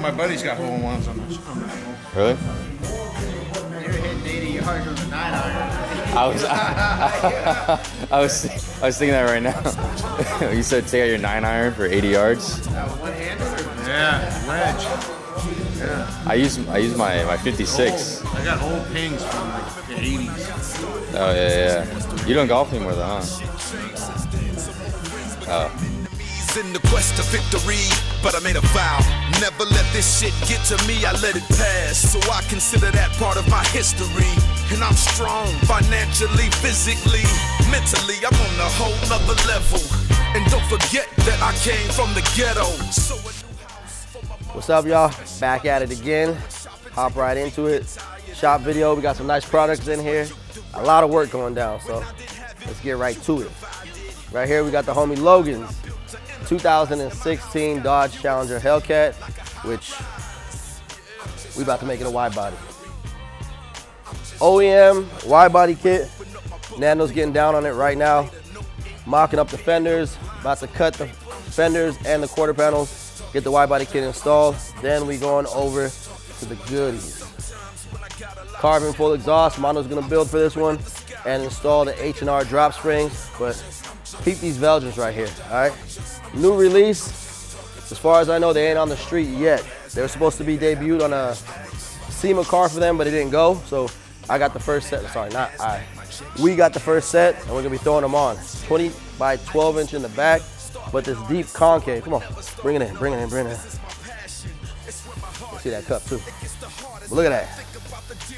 My buddy's got hole in ones on this. On that hole. Really? You're hitting 80 yards with a nine iron. I was I, I was I was thinking that right now. you said take out your nine iron for 80 yards. One handed Yeah, wedge. Yeah. I use I use my my 56. I got old pings from like the 80s. Oh yeah yeah. You don't golf anymore though, huh? Oh. In the quest of victory, but I made a vow. Never let this shit get to me, I let it pass. So I consider that part of my history. And I'm strong financially, physically, mentally. I'm on a whole nother level. And don't forget that I came from the ghetto. So What's up, y'all? Back at it again. Hop right into it. Shop video. We got some nice products in here. A lot of work going down, so let's get right to it. Right here, we got the homie Logan's 2016 Dodge Challenger Hellcat, which we about to make it a wide body. OEM wide body kit. Nando's getting down on it right now. Mocking up the fenders, about to cut the fenders and the quarter panels, get the wide body kit installed. Then we going over to the goodies. Carbon full exhaust, Mondo's gonna build for this one and install the H&R drop springs, but peep these Velgens right here, all right? New release, as far as I know, they ain't on the street yet. They were supposed to be debuted on a SEMA car for them, but it didn't go, so I got the first set, sorry, not I. We got the first set, and we're gonna be throwing them on. 20 by 12 inch in the back, but this deep concave, come on, bring it in, bring it in, bring it in. See that cup too. But look at that.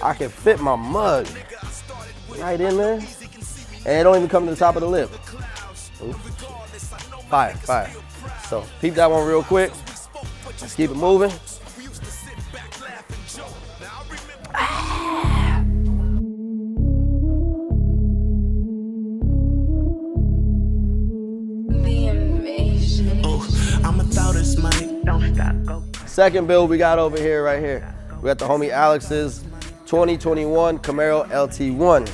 I can fit my mug right in there, and it don't even come to the top of the lip. Ooh. Fire, fire. So peep that one real quick. Let's keep it moving. Second build we got over here, right here. We got the homie Alex's 2021 Camaro LT1.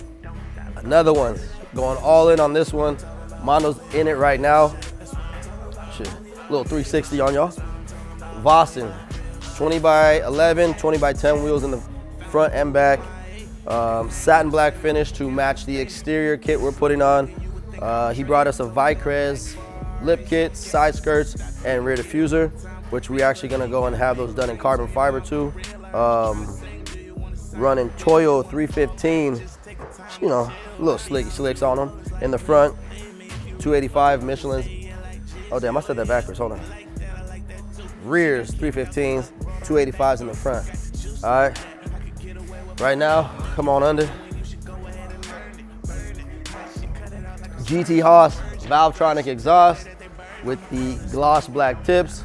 Another one, going all in on this one. Mondo's in it right now. Shit, little 360 on y'all. Vossen, 20 by 11, 20 by 10 wheels in the front and back. Um, satin black finish to match the exterior kit we're putting on. Uh, he brought us a Vicrez lip kit, side skirts, and rear diffuser, which we actually gonna go and have those done in carbon fiber too. Um, running Toyo 315, you know, little slicky slicks on them in the front. 285 Michelin's. Oh damn, I said that backwards. Hold on. Rears 315s, 285s in the front. All right. Right now, come on under. GTHaus Valvetronic exhaust with the gloss black tips.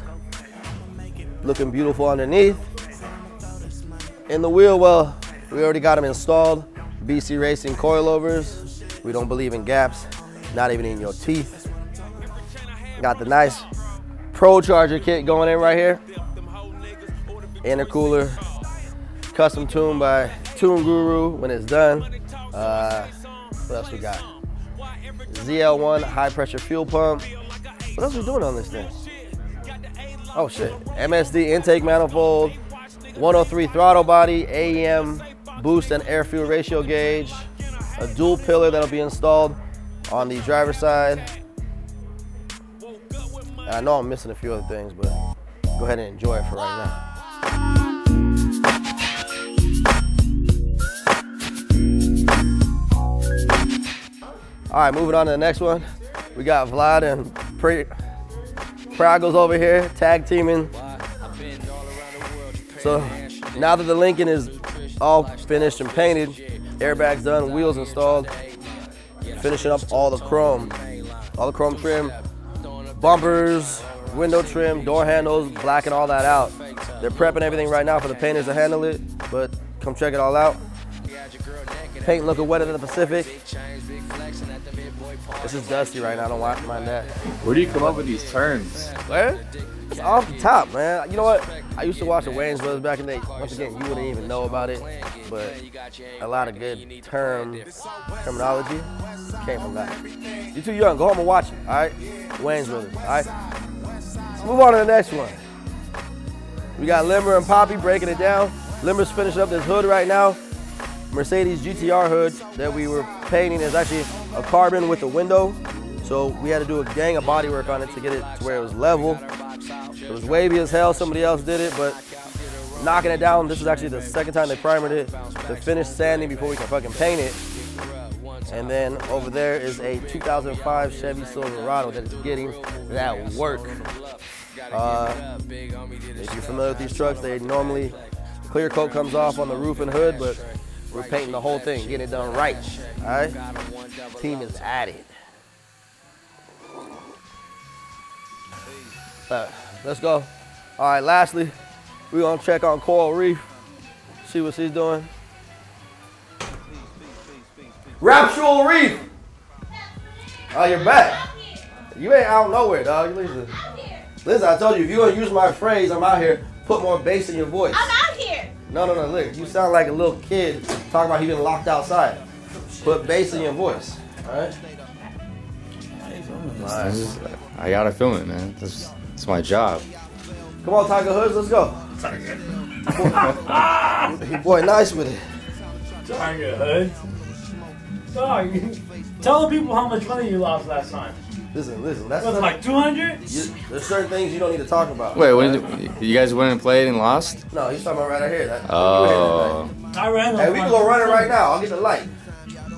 Looking beautiful underneath. In the wheel well, we already got them installed. BC Racing coilovers. We don't believe in gaps, not even in your teeth. Got the nice ProCharger kit going in right here. Intercooler, custom tuned by Tune Guru when it's done. Uh, what else we got? ZL1 high pressure fuel pump. What else we doing on this thing? Oh shit, MSD intake manifold, 103 throttle body, AEM boost and air fuel ratio gauge, a dual pillar that'll be installed on the driver's side. And I know I'm missing a few other things, but go ahead and enjoy it for right now. All right, moving on to the next one. We got Vlad and Pre Pragos over here, tag teaming. So now that the Lincoln is all finished and painted, airbags done, wheels installed, finishing up all the chrome, all the chrome trim, bumpers, window trim, door handles, blacking all that out. They're prepping everything right now for the painters to handle it, but come check it all out. Paint looking wetter than the Pacific. This is dusty right now, I don't want- my that. Where do you come up with these terms? Where? It's off the top, man. You know what? I used to watch the Wayans Brothers back in the day. Once again, you wouldn't even know about it, but a lot of good term terminology came from that. You're too young. Go home and watch it. All right, Wayans Brothers. All right. Let's move on to the next one. We got Limber and Poppy breaking it down. Limber's finishing up this hood right now. Mercedes GTR hood that we were painting is actually a carbon with a window. So we had to do a gang of body work on it to get it to where it was level. It was wavy as hell. Somebody else did it, but knocking it down. This is actually the second time they primered it. To finish sanding before we can fucking paint it. And then over there is a 2005 Chevy Silverado that is getting that work. Uh, if you're familiar with these trucks, they normally clear coat comes off on the roof and hood, but we're painting the whole thing, getting it done right. All right, team is at it. Let's go. All right, lastly, we're gonna check on Coral Reef, see what she's doing. Raptual Reef. Oh, you're back. You ain't out nowhere, dog. Listen, listen. I told you if you're gonna use my phrase, I'm out here. Put more bass in your voice. I'm out here. No, no, no. Look, you sound like a little kid talking about he been locked outside. Put bass in your voice. All right. Nice. I gotta film it, man. That's, that's my job. Come on, Tiger Hoods, let's go. Tiger. Boy, nice with it. Tiger Hood. Dog, tell the people how much money you lost last time. Listen, listen. That's Was like 200? there's certain things you don't need to talk about. Wait, when did, you guys went and played and lost? No, he's talking about right here. That, Oh, I ran Hey, we can go run it right now. I'll get the light.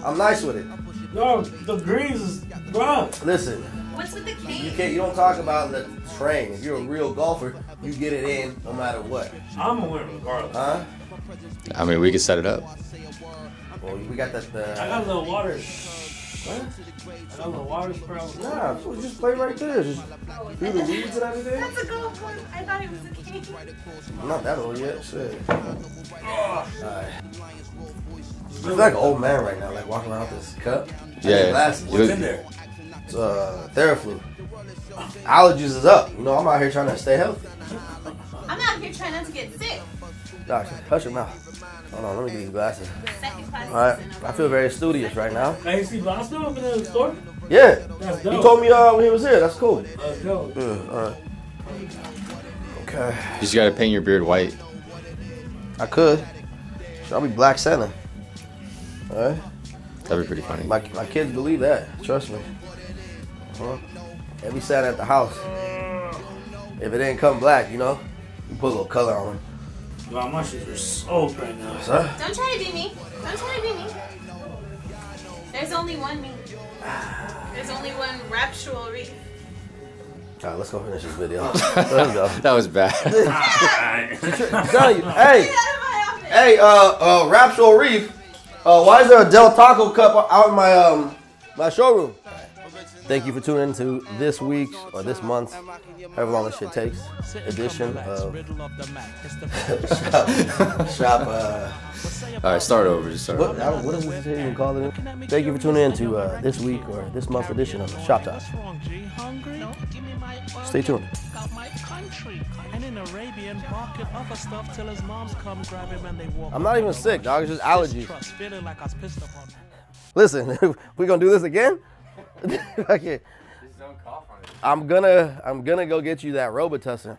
I'm nice with it. No, the greens is, bro. Listen, What's with the you cane? can't. You don't talk about the train. If you're a real golfer, you get it in no matter what. I'm gonna win regardless. Huh? I mean, we could set it up. Well, we got that. I Uh, got a little water. what? I got a little water spray. Nah, so just play right there. Just through the weeds and everything. That's a golf one. I thought it was a cane. I'm not that old yet. Shit. Alright. I feel like an old man right now, like walking around with this cup. Yeah. need Glasses. What's in there? It's uh, Theraflu. Allergies is up. You know, I'm out here trying to stay healthy. I'm out here trying not to get sick. Doctor, hush your mouth. Hold on, let me get these glasses. All right, I feel very studious right now. Hey, you see Blasco up in the store? Yeah, That's he dope. told me uh, when he was here. That's cool. Let's go. Yeah, all right. Okay, You just gotta paint your beard white. I could. I'll be Black Santa. All right. That'd be pretty funny. My, my kids believe that. Trust me. Huh? Every Santa at the house. If it ain't come black, you know, you put a little color on it. Wow, my shits are soaked right now. Huh? Don't try to be me. Don't try to be me. There's only one me. There's only one raptual reef. All right, let's go finish this video. let's go. That was bad. I'm you, hey, Get out of my office. hey, uh, uh, Raptual Reef. Uh, why is there a Del Taco cup out in my um my showroom? Thank you for tuning in to this week's or this month's, however long this shit takes, edition of Shop. shop uh, All right, start over. Just start what, over. I don't, what is this even call it? Thank you for tuning in to uh, this week or this month's edition of Shop Talk. Stay tuned. Got my country. And in Arabian market other stuff till his moms come grab him and they walk. I'm not even sick, dog. It's just allergies. Trust, feeling going to do this upon. Listen, we gonna do this again? okay. I'm gonna I'm gonna go get you that Robitussin.